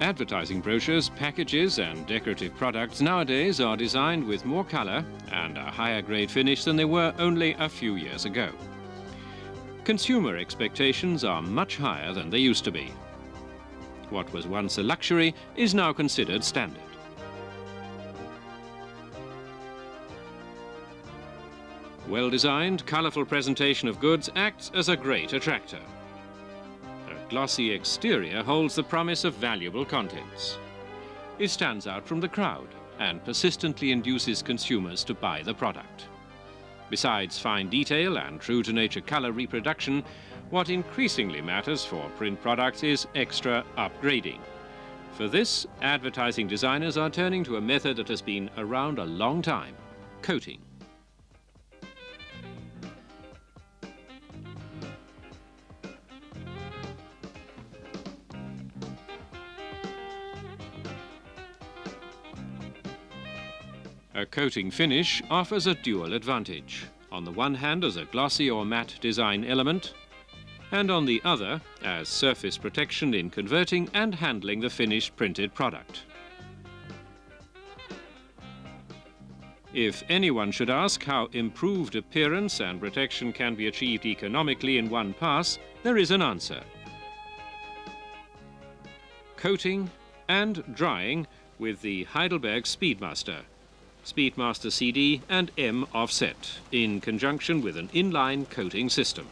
Advertising brochures, packages and decorative products nowadays are designed with more colour and a higher grade finish than they were only a few years ago. Consumer expectations are much higher than they used to be. What was once a luxury is now considered standard. Well-designed, colourful presentation of goods acts as a great attractor glossy exterior holds the promise of valuable contents. It stands out from the crowd and persistently induces consumers to buy the product. Besides fine detail and true-to-nature color reproduction, what increasingly matters for print products is extra upgrading. For this, advertising designers are turning to a method that has been around a long time, coating. A coating finish offers a dual advantage. On the one hand as a glossy or matte design element, and on the other as surface protection in converting and handling the finished printed product. If anyone should ask how improved appearance and protection can be achieved economically in one pass, there is an answer. Coating and drying with the Heidelberg Speedmaster. Speedmaster CD and M offset in conjunction with an inline coating system.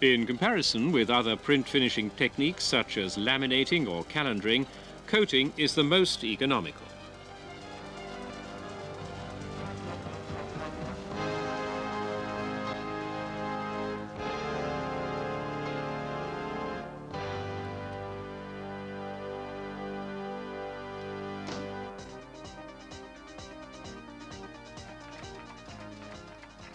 In comparison with other print finishing techniques such as laminating or calendering, coating is the most economical.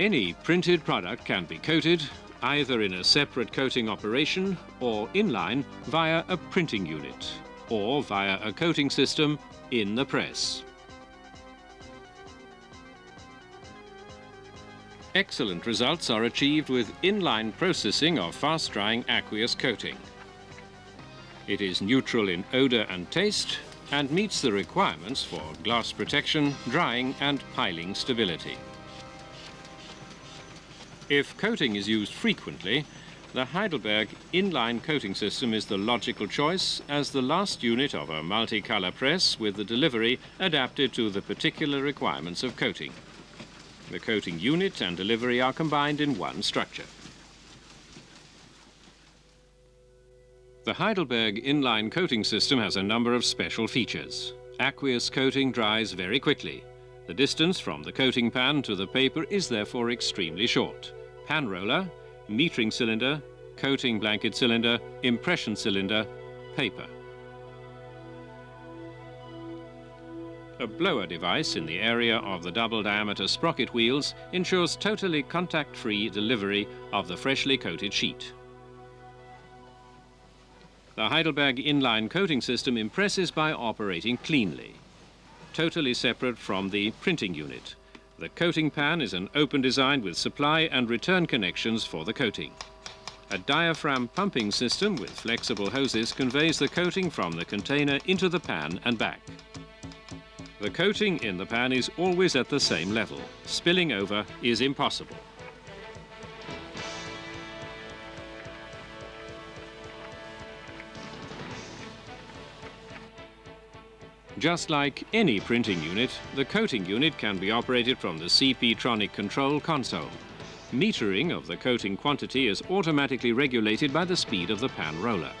Any printed product can be coated either in a separate coating operation or inline via a printing unit or via a coating system in the press. Excellent results are achieved with inline processing of fast-drying aqueous coating. It is neutral in odour and taste and meets the requirements for gloss protection, drying and piling stability. If coating is used frequently, the Heidelberg inline coating system is the logical choice as the last unit of a multicolour press with the delivery adapted to the particular requirements of coating. The coating unit and delivery are combined in one structure. The Heidelberg inline coating system has a number of special features. Aqueous coating dries very quickly. The distance from the coating pan to the paper is therefore extremely short pan roller, metering cylinder, coating blanket cylinder, impression cylinder, paper. A blower device in the area of the double diameter sprocket wheels ensures totally contact-free delivery of the freshly coated sheet. The Heidelberg inline coating system impresses by operating cleanly, totally separate from the printing unit. The coating pan is an open design with supply and return connections for the coating. A diaphragm pumping system with flexible hoses conveys the coating from the container into the pan and back. The coating in the pan is always at the same level. Spilling over is impossible. Just like any printing unit, the coating unit can be operated from the CP Tronic control console. Metering of the coating quantity is automatically regulated by the speed of the pan roller.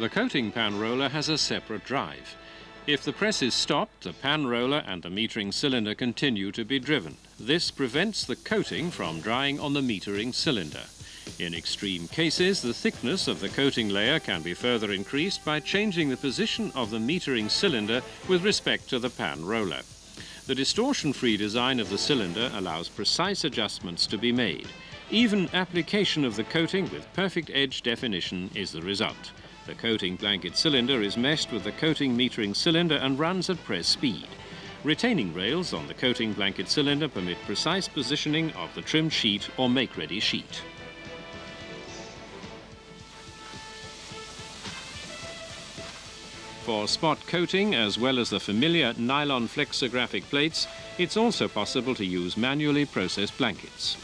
The coating pan roller has a separate drive. If the press is stopped, the pan roller and the metering cylinder continue to be driven. This prevents the coating from drying on the metering cylinder. In extreme cases, the thickness of the coating layer can be further increased by changing the position of the metering cylinder with respect to the pan roller. The distortion-free design of the cylinder allows precise adjustments to be made. Even application of the coating with perfect edge definition is the result. The coating blanket cylinder is meshed with the coating metering cylinder and runs at press speed. Retaining rails on the coating blanket cylinder permit precise positioning of the trimmed sheet or make-ready sheet. For spot coating, as well as the familiar nylon flexographic plates, it's also possible to use manually processed blankets.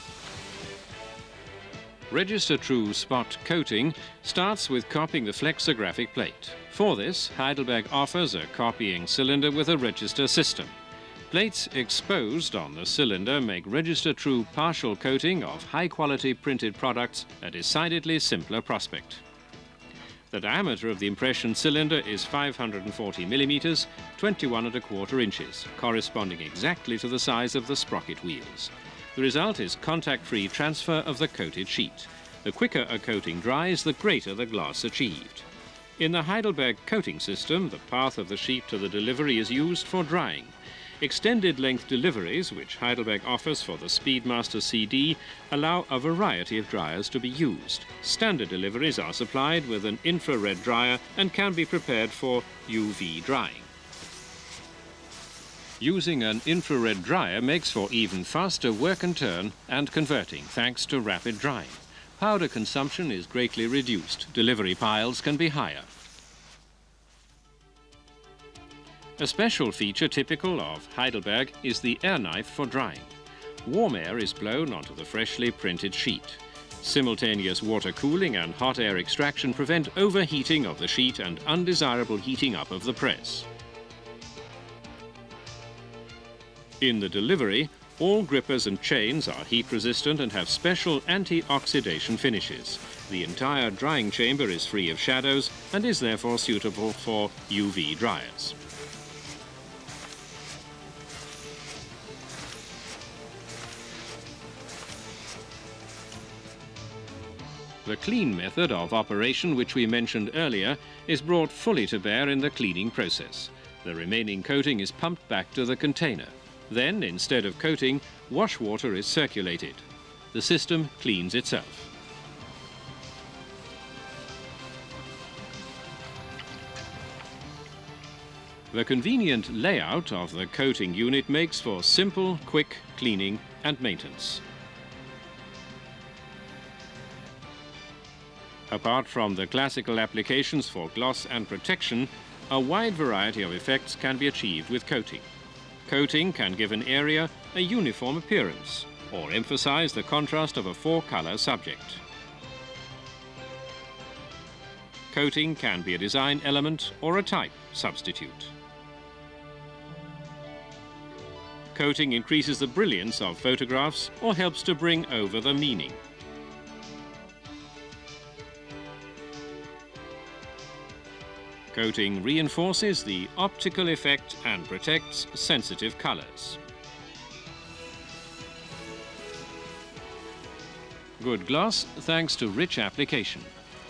Register True spot coating starts with copying the flexographic plate. For this, Heidelberg offers a copying cylinder with a register system. Plates exposed on the cylinder make Register True partial coating of high-quality printed products a decidedly simpler prospect. The diameter of the impression cylinder is 540 millimeters, 21 and a quarter inches, corresponding exactly to the size of the sprocket wheels. The result is contact-free transfer of the coated sheet. The quicker a coating dries, the greater the gloss achieved. In the Heidelberg coating system, the path of the sheet to the delivery is used for drying. Extended length deliveries, which Heidelberg offers for the Speedmaster CD, allow a variety of dryers to be used. Standard deliveries are supplied with an infrared dryer and can be prepared for UV drying. Using an infrared dryer makes for even faster work and turn and converting thanks to rapid drying. Powder consumption is greatly reduced. Delivery piles can be higher. A special feature typical of Heidelberg is the air knife for drying. Warm air is blown onto the freshly printed sheet. Simultaneous water cooling and hot air extraction prevent overheating of the sheet and undesirable heating up of the press. In the delivery, all grippers and chains are heat resistant and have special anti-oxidation finishes. The entire drying chamber is free of shadows and is therefore suitable for UV dryers. The clean method of operation which we mentioned earlier is brought fully to bear in the cleaning process. The remaining coating is pumped back to the container. Then, instead of coating, wash water is circulated. The system cleans itself. The convenient layout of the coating unit makes for simple, quick cleaning and maintenance. Apart from the classical applications for gloss and protection, a wide variety of effects can be achieved with coating. Coating can give an area a uniform appearance or emphasize the contrast of a four-color subject. Coating can be a design element or a type substitute. Coating increases the brilliance of photographs or helps to bring over the meaning. Coating reinforces the optical effect and protects sensitive colors. Good gloss thanks to rich application.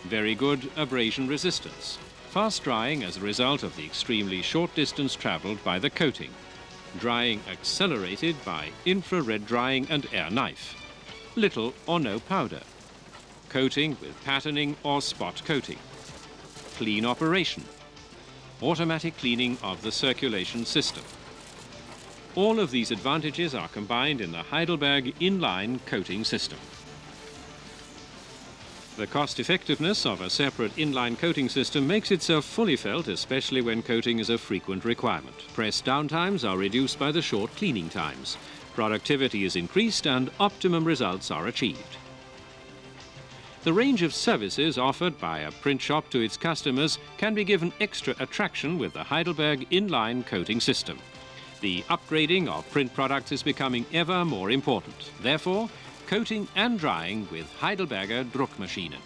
Very good abrasion resistance. Fast drying as a result of the extremely short distance traveled by the coating. Drying accelerated by infrared drying and air knife. Little or no powder. Coating with patterning or spot coating. Clean operation automatic cleaning of the circulation system. All of these advantages are combined in the Heidelberg inline coating system. The cost effectiveness of a separate inline coating system makes itself fully felt, especially when coating is a frequent requirement. Press downtimes are reduced by the short cleaning times. Productivity is increased and optimum results are achieved. The range of services offered by a print shop to its customers can be given extra attraction with the Heidelberg inline coating system. The upgrading of print products is becoming ever more important. Therefore, coating and drying with Heidelberger Druckmaschinen.